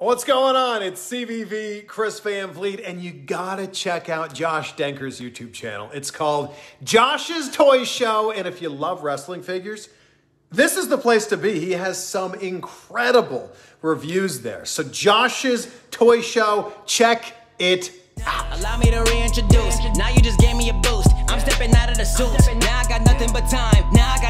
What's going on? It's CVV, Chris Van Vliet, and you gotta check out Josh Denker's YouTube channel. It's called Josh's Toy Show, and if you love wrestling figures, this is the place to be. He has some incredible reviews there. So, Josh's Toy Show, check it out. Allow me to reintroduce. Now you just gave me a boost. I'm stepping out of the suits. Now I got nothing but time. Now I got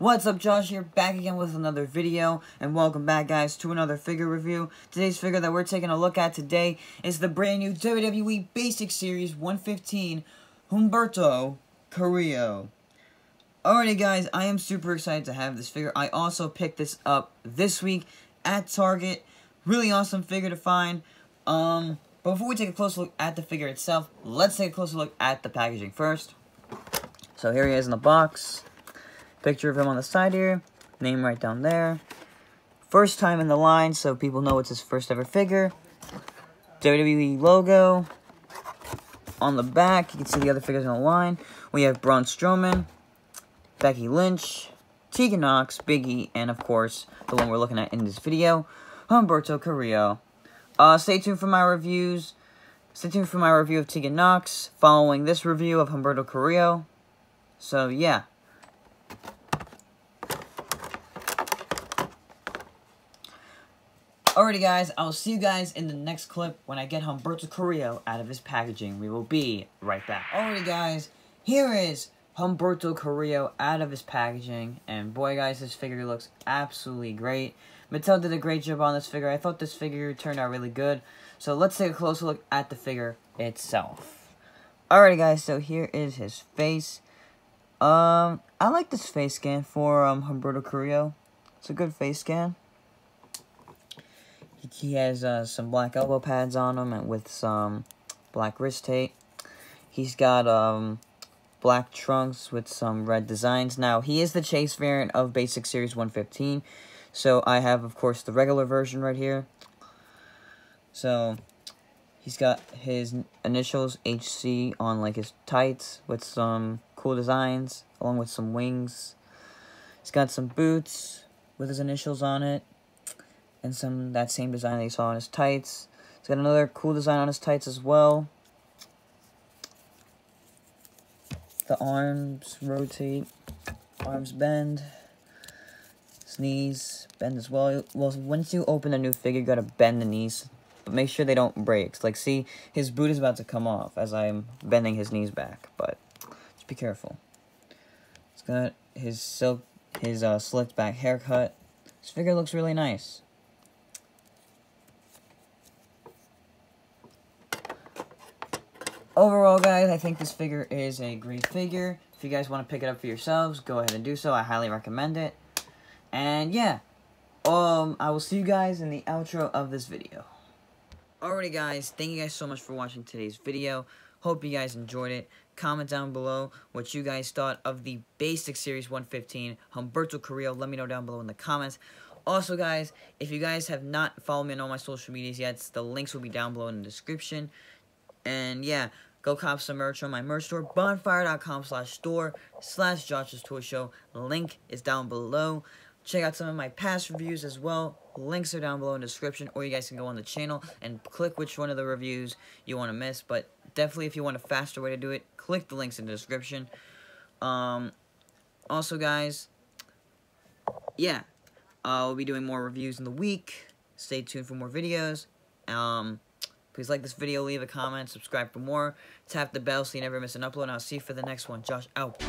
what's up Josh here, back again with another video, and welcome back guys to another figure review. Today's figure that we're taking a look at today is the brand new WWE Basic Series 115 Humberto Carrillo. Alrighty guys, I am super excited to have this figure. I also picked this up this week at Target Really awesome figure to find. Um, before we take a closer look at the figure itself, let's take a closer look at the packaging first. So here he is in the box. Picture of him on the side here. Name right down there. First time in the line, so people know it's his first ever figure. WWE logo. On the back, you can see the other figures in the line. We have Braun Strowman, Becky Lynch, Tegan Nox, Biggie, and of course, the one we're looking at in this video, Humberto Carrillo. Uh, stay tuned for my reviews. Stay tuned for my review of Tegan Nox, following this review of Humberto Carrillo. So, yeah. Alrighty guys, I'll see you guys in the next clip when I get Humberto Carrillo out of his packaging. We will be right back. Alrighty guys, here is Humberto Carrillo out of his packaging. And boy guys, this figure looks absolutely great. Mattel did a great job on this figure. I thought this figure turned out really good. So let's take a closer look at the figure itself. Alrighty guys, so here is his face. Um, I like this face scan for um, Humberto Carrillo. It's a good face scan. He has uh, some black elbow pads on him and with some black wrist tape. He's got um, black trunks with some red designs. Now, he is the chase variant of Basic Series 115. So I have, of course, the regular version right here. So he's got his initials HC on like his tights with some cool designs along with some wings. He's got some boots with his initials on it and some that same design that you saw on his tights. He's got another cool design on his tights as well. The arms rotate, arms bend knees bend as well. Well, once you open a new figure, you gotta bend the knees, but make sure they don't break. Like, see, his boot is about to come off as I'm bending his knees back, but just be careful. He's got his silk, his uh, slicked back haircut. This figure looks really nice. Overall, guys, I think this figure is a great figure. If you guys want to pick it up for yourselves, go ahead and do so. I highly recommend it. And yeah, um, I will see you guys in the outro of this video. Alrighty guys, thank you guys so much for watching today's video. Hope you guys enjoyed it. Comment down below what you guys thought of the Basic Series 115 Humberto Carrillo. Let me know down below in the comments. Also, guys, if you guys have not followed me on all my social medias yet, the links will be down below in the description. And yeah, go cop some merch on my merch store, bonfire.com slash store slash Josh's Toy Show. Link is down below. Check out some of my past reviews as well. Links are down below in the description, or you guys can go on the channel and click which one of the reviews you want to miss. But definitely if you want a faster way to do it, click the links in the description. Um, also, guys, yeah, we'll be doing more reviews in the week. Stay tuned for more videos. Um, please like this video, leave a comment, subscribe for more. Tap the bell so you never miss an upload, and I'll see you for the next one. Josh out.